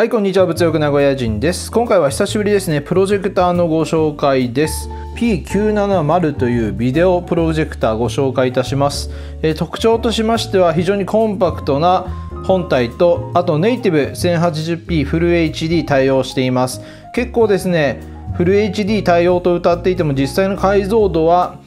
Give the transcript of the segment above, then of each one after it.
はい、こんにちは。物欲名古屋人です。今回は久しぶりですね、プロジェクターのご紹介です。P970 というビデオプロジェクターご紹介いたします。えー、特徴としましては非常にコンパクトな本体と、あとネイティブ 1080p フル HD 対応しています。結構ですね、フル HD 対応と歌っていても実際の解像度は、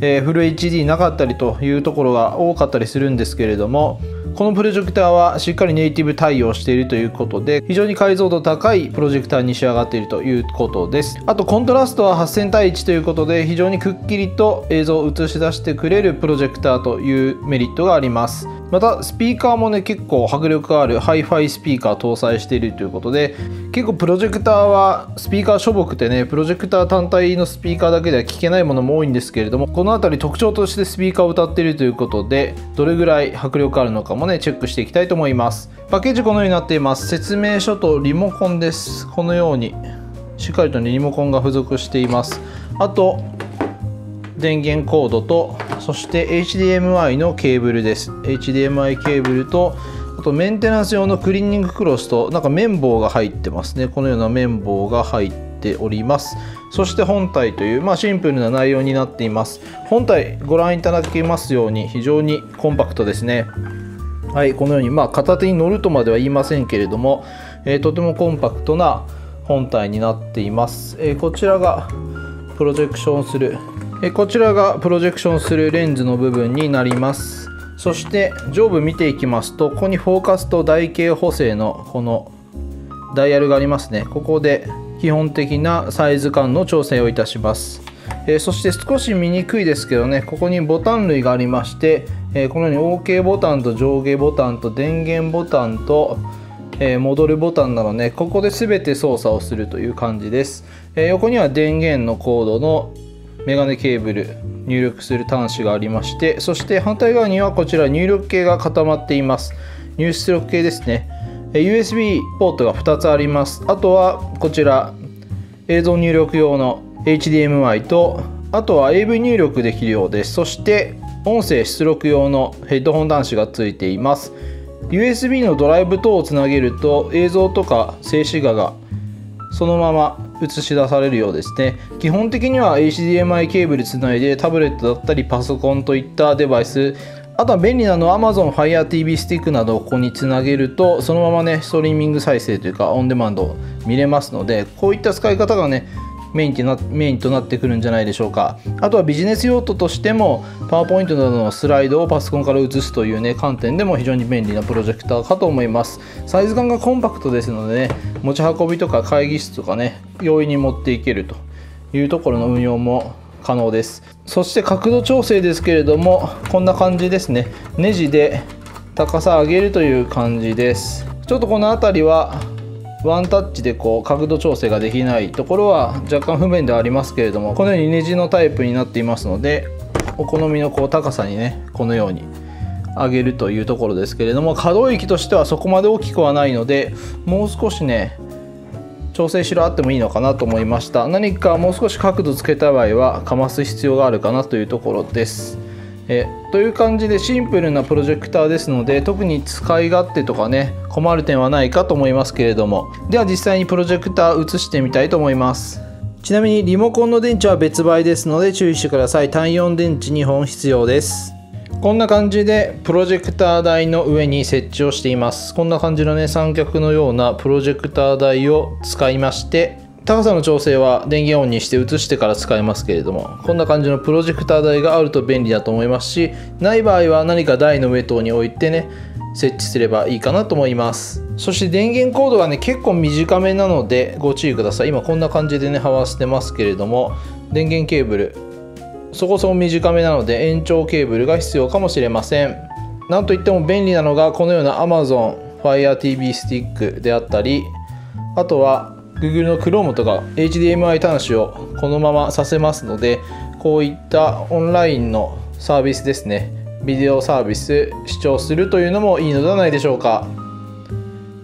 えー、フル HD なかったりというところが多かったりするんですけれども、このプロジェクターはしっかりネイティブ対応しているということで非常に解像度高いプロジェクターに仕上がっているということです。あとコントラストは8000対1ということで非常にくっきりと映像を映し出してくれるプロジェクターというメリットがあります。またスピーカーもね結構迫力あるハイファイスピーカー搭載しているということで結構プロジェクターはスピーカーしょぼくてねプロジェクター単体のスピーカーだけでは聞けないものも多いんですけれどもこの辺り特徴としてスピーカーを謳っているということでどれぐらい迫力あるのかもねチェックしていきたいと思います。パッケージこのようになっています。説明書とリモコンです。このようにしっかりと、ねリモコンが付属しています。あと電源コードとそして HDMI のケーブルです。HDMI ケーブルとあとメンテナンス用のクリーニングクロスとなんか綿棒が入ってますね。このような綿棒が入っております。そして本体という、まあ、シンプルな内容になっています。本体ご覧いただけますように非常にコンパクトですね。はいこのようにまあ片手に乗るとまでは言いませんけれども、えー、とてもコンパクトな本体になっています、えー、こちらがプロジェクションするえこちらがプロジェクションするレンズの部分になります。そして上部見ていきますとここにフォーカスと台形補正のこのダイヤルがありますね。ここで基本的なサイズ感の調整をいたします、えー、そして少し見にくいですけどねここにボタン類がありまして、えー、このように OK ボタンと上下ボタンと電源ボタンとえー、戻るボタンなのでここで全て操作をするという感じです、え、横には電源のコードのメガネケーブル入力する端子がありましてそして反対側にはこちら入力系が固まっています。入出力系ですね。USB ポートが2つあります。あとはこちら映像入力用の HDMI とあとは AV 入力できるようです。そして音声出力用のヘッドホン端子がついています。USB のドライブ等をつなげると映像とか静止画がそのまま映し出されるようですね。基本的には HDMI ケーブルつないでタブレットだったりパソコンといったデバイスあとは便利なのは Amazon Fire TV スティックなどをここにつなげるとそのままねストリーミング再生というかオンデマンド見れますのでこういった使い方がねメインなメインとなってくるんじゃないでしょうか。あとはビジネス用途としてもパワーポイントなどのスライドをパソコンから映すというね観点でも非常に便利なプロジェクターかと思います。サイズ感がコンパクトですのでね持ち運びとか会議室とかね容易に持っていけるというところの運用も可能です。そして角度調整ですけれどもこんな感じですね。ネジで高さ上げるという感じです。ちょっとこの辺りはワンタッチでこう角度調整ができないところは若干不便ではありますけれどもこのようにネジのタイプになっていますのでお好みのこう高さにねこのように上げるというところですけれども可動域としてはそこまで大きくはないのでもう少しね調整しろあってもいいのかなと思いました。何かもう少し角度つけた場合はかます必要があるかなというところです。えという感じでシンプルなプロジェクターですので特に使い勝手とかね困る点はないかと思いますけれども。では実際にプロジェクター映してみたいと思います。ちなみにリモコンの電池は別売ですので注意してください。単4電池2本必要です。こんな感じでプロジェクター台の上に設置をしています。こんな感じのね三脚のようなプロジェクター台を使いまして高さの調整は電源オンにして移してから使えますけれどもこんな感じのプロジェクター台があると便利だと思いますしない場合は何か台の上等に置いてね設置すればいいかなと思います。そして電源コードがね結構短めなのでご注意ください。今こんな感じでねはしてますけれども電源ケーブルそこそこ短めなので延長ケーブルが必要かもしれません。なんといっても便利なのがこのような Amazon Fire TV スティックであったりあとは Google の Chrome とか HDMI 端子をこのままさせますのでこういったオンラインのサービスですね。ビデオサービス視聴するというのもいいのではないでしょうか。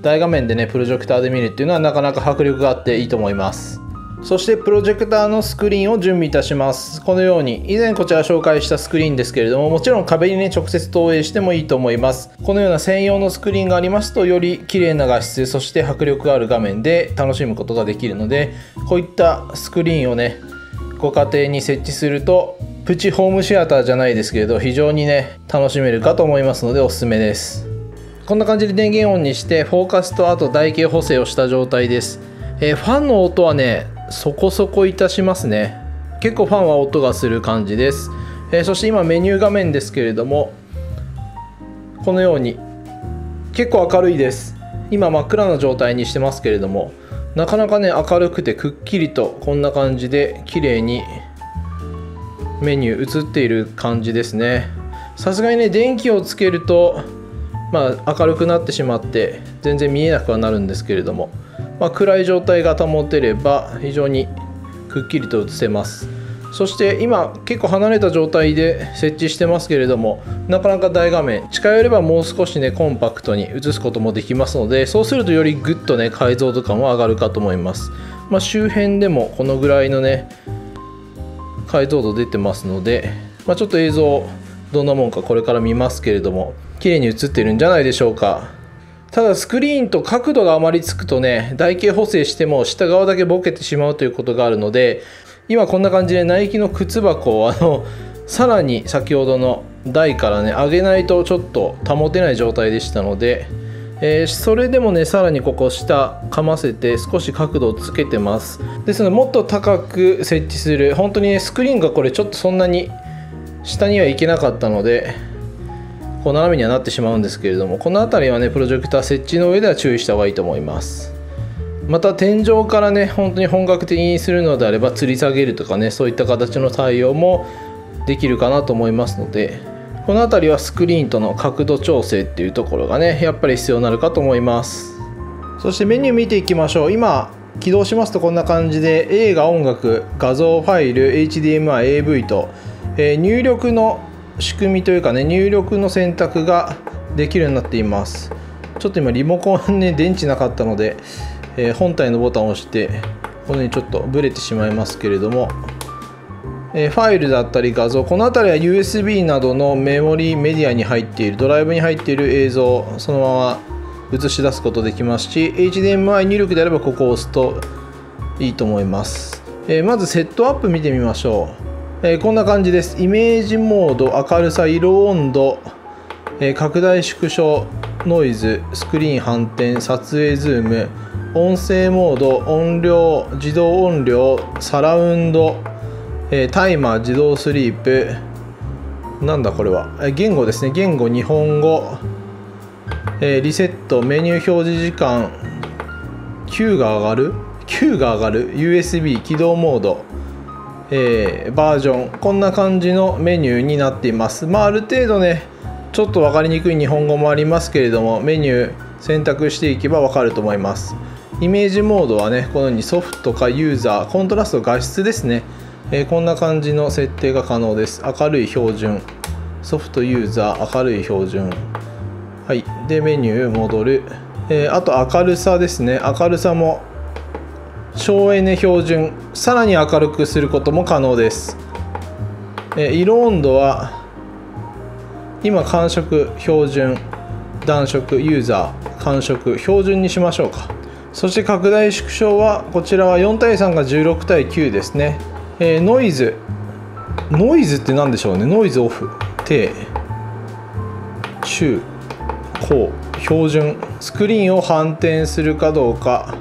大画面でねプロジェクターで見るっていうのはなかなか迫力があっていいと思います。そしてプロジェクターのスクリーンを準備いたします。このように以前こちら紹介したスクリーンですけれどももちろん壁にね直接投影してもいいと思います。このような専用のスクリーンがありますとより綺麗な画質そして迫力ある画面で楽しむことができるのでこういったスクリーンをねご家庭に設置するとプチホームシアターじゃないですけれど非常にね楽しめるかと思いますのでおすすめです。こんな感じで電源オンにしてフォーカスとあと台形補正をした状態です、え、ファンの音はねそこそこいたしますね。結構ファンは音がする感じです、えー、そして今メニュー画面ですけれどもこのように結構明るいです。今真っ暗な状態にしてますけれどもなかなかね明るくてくっきりとこんな感じで綺麗にメニュー映っている感じですね。さすがにね電気をつけるとまあ明るくなってしまって全然見えなくはなるんですけれども。まあ、暗い状態が保てれば非常にくっきりと映せます。そして今結構離れた状態で設置してますけれどもなかなか大画面近寄ればもう少しねコンパクトに映すこともできますのでそうするとよりグッとね解像度感も上がるかと思います、まあ、周辺でもこのぐらいのね解像度出てますので、まあ、ちょっと映像どんなもんかこれから見ますけれども綺麗に映ってるんじゃないでしょうか。ただスクリーンと角度があまりつくとね台形補正しても下側だけボケてしまうということがあるので今こんな感じでナイキの靴箱をあのさらに先ほどの台からね上げないとちょっと保てない状態でしたので、えー、それでもねさらにここ下かませて少し角度をつけてます。ですのでもっと高く設置する。本当にねスクリーンがこれちょっとそんなに下には行けなかったのでこう斜めにはなってしまうんですけれどもこの辺りはねプロジェクター設置の上では注意した方がいいと思います。また天井からね本当に本格的にするのであれば吊り下げるとかねそういった形の対応もできるかなと思いますのでこの辺りはスクリーンとの角度調整っていうところがねやっぱり必要になるかと思います。そしてメニュー見ていきましょう。今起動しますとこんな感じで映画音楽画像ファイル HDMIAV と、えー、入力の仕組みというかね入力の選択ができるようになっています。ちょっと今リモコンね電池なかったので、えー、本体のボタンを押してこのようにちょっとブレてしまいますけれども、えー、ファイルだったり画像この辺りは USB などのメモリーメディアに入っているドライブに入っている映像そのまま映し出すことできますし HDMI 入力であればここを押すといいと思います、えー、まずセットアップ見てみましょう。えー、こんな感じです。イメージモード明るさ色温度、えー、拡大縮小ノイズスクリーン反転撮影ズーム音声モード音量自動音量サラウンド、えー、タイマー自動スリープなんだこれはえ言語ですね。言語日本語、えリセットメニュー表示時間 Q が上がる？Q が上がる？USB 起動モード。えー、バージョンこんな感じのメニューになっています。まあある程度ねちょっと分かりにくい日本語もありますけれどもメニュー選択していけば分かると思います。イメージモードはねこのようにソフトかユーザーコントラスト画質ですね、えー、こんな感じの設定が可能です。明るい標準。ソフトユーザー明るい標準。はい。でメニュー戻る、えー、あと明るさですね。明るさも省エネ標準さらに明るくすることも可能です。色温度は今寒色標準暖色ユーザー寒色標準にしましょうか。そして拡大縮小はこちらは4対3が16対9ですね、えー、ノイズノイズって何でしょうね？ノイズオフ低中高標準スクリーンを反転するかどうか。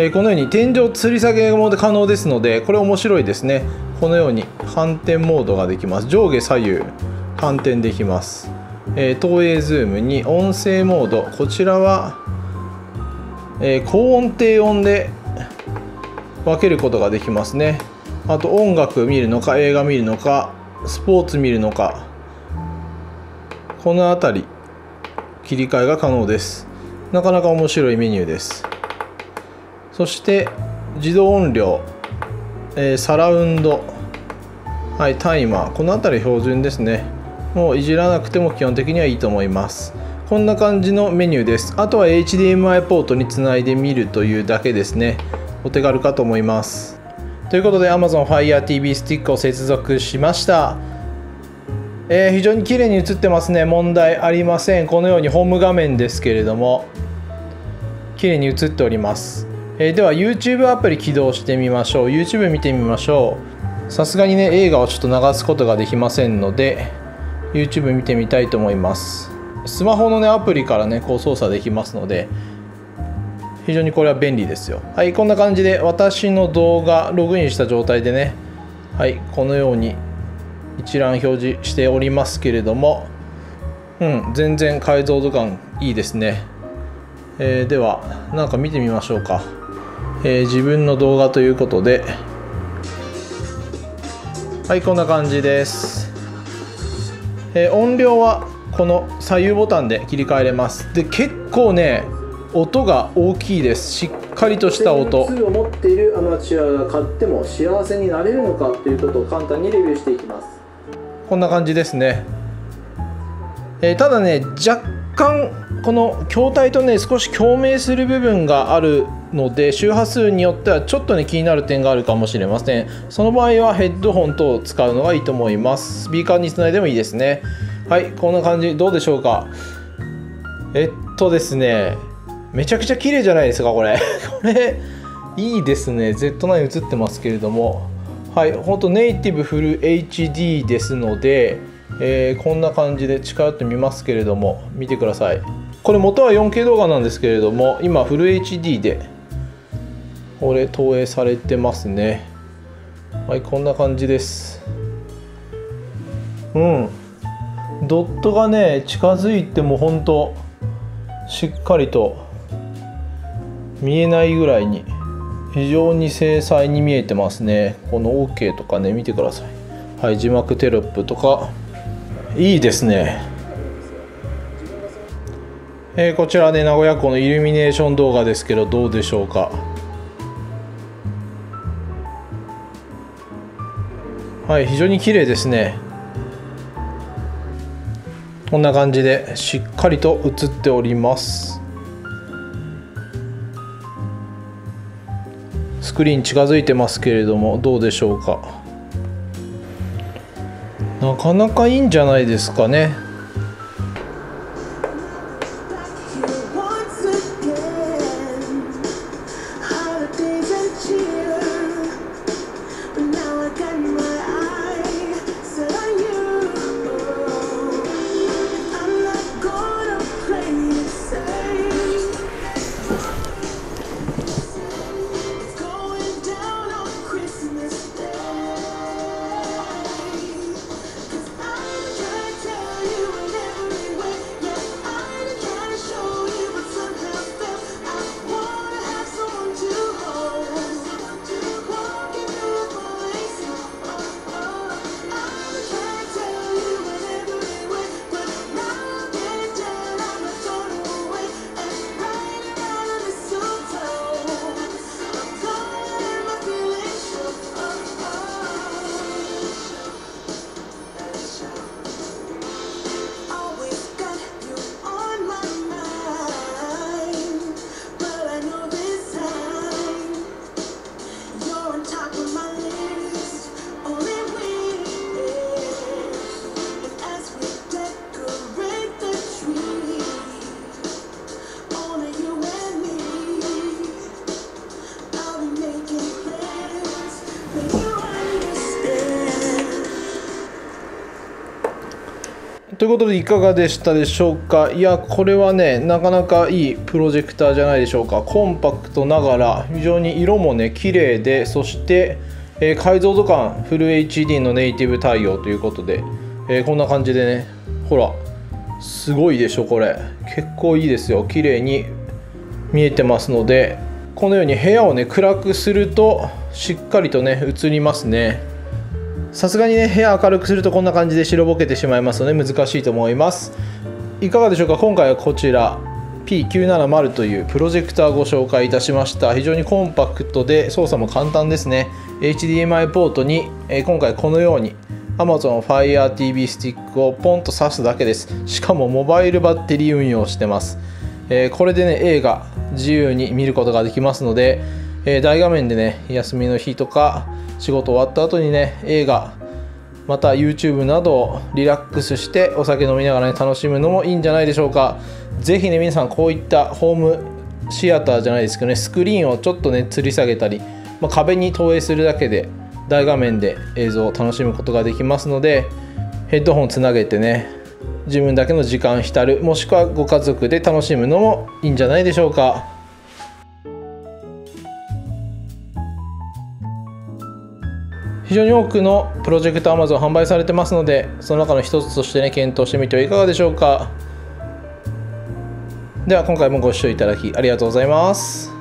えこのように天井吊り下げも可能ですのでこれ面白いですね。このように反転モードができます。上下左右反転できます、えー、投影ズームに音声モード。こちらは、え、高音低音で分けることができますね。あと音楽見るのか映画見るのかスポーツ見るのか。この辺り切り替えが可能です。なかなか面白いメニューです。そして自動音量、えー、サラウンド、はい、タイマーこの辺り標準ですね。もういじらなくても基本的にはいいと思います。こんな感じのメニューです。あとは HDMI ポートにつないでみるというだけですね。お手軽かと思います。ということで Amazon Fire TV スティックを接続しました。えー、非常に綺麗に映ってますね。問題ありません。このようにホーム画面ですけれども綺麗に映っております、えー、では YouTube アプリ起動してみましょう。YouTube 見てみましょう。さすがにね映画をちょっと流すことができませんので YouTube 見てみたいと思います。スマホのねアプリからねこう操作できますので非常にこれは便利ですよ。はいこんな感じで私の動画ログインした状態でねはいこのように一覧表示しておりますけれどもうん全然解像度感いいですね、えー、ではなんか見てみましょうか、えー、自分の動画ということで。はいこんな感じです、えー、音量はこの左右ボタンで切り替えれます。で結構ね音が大きいです。しっかりとした音。2を持っているアマチュアが買っても幸せになれるのかということを簡単にレビューしていきます。こんな感じですね、えー、ただね若干この筐体とね少し共鳴する部分があるので周波数によってはちょっとね気になる点があるかもしれません。その場合はヘッドホン等を使うのがいいと思います。スピーカーにつないでもいいですね。はいこんな感じ。どうでしょうか？えっとですねめちゃくちゃ綺麗じゃないですかこれ。これいいですね。Z9 映ってますけれども。はい本当ネイティブフル HD ですので、えー、こんな感じで近寄ってみますけれども見てください。これ元は 4K 動画なんですけれども今フル HD でこれ投影されてますね。はいこんな感じです。うん。ドットがね近づいても本当しっかりと見えないぐらいに非常に精細に見えてますね。この OK とかね見てください。はい字幕テロップとか。いいですね。えー、こちらね名古屋港のイルミネーション動画ですけどどうでしょうか？はい非常に綺麗ですね。こんな感じでしっかりと映っております。スクリーン近づいてますけれどもどうでしょうか？なかなかいいんじゃないですかね。いうことでいかがでしたでしょうか？いやこれはねなかなかいいプロジェクターじゃないでしょうか。コンパクトながら非常に色もね綺麗でそして、えー、解像度感フル HD のネイティブ対応ということで、えー、こんな感じでねほらすごいでしょこれ。結構いいですよ。綺麗に見えてますのでこのように部屋をね暗くするとしっかりとね映りますね。さすがにね部屋明るくするとこんな感じで白ぼけてしまいますので難しいと思います。いかがでしょうか？今回はこちら P970 というプロジェクターご紹介いたしました。非常にコンパクトで操作も簡単ですね。HDMI ポートに、え今回このように Amazon Fire TV スティックをポンと挿すだけです。しかもモバイルバッテリー運用してます、え、これでね映画自由に見ることができますのでえ、大画面でね休みの日とか仕事終わった後にね映画また YouTube などをリラックスしてお酒飲みながら、ね、楽しむのもいいんじゃないでしょうか。是非ね皆さんこういったホームシアターじゃないですけどねスクリーンをちょっとね吊り下げたり、まあ、壁に投影するだけで大画面で映像を楽しむことができますのでヘッドホンつなげてね自分だけの時間浸るもしくはご家族で楽しむのもいいんじゃないでしょうか。非常に多くのプロジェクト Amazon 販売されてますのでその中の一つとしてね検討してみてはいかがでしょうか。では今回もご視聴いただきありがとうございます。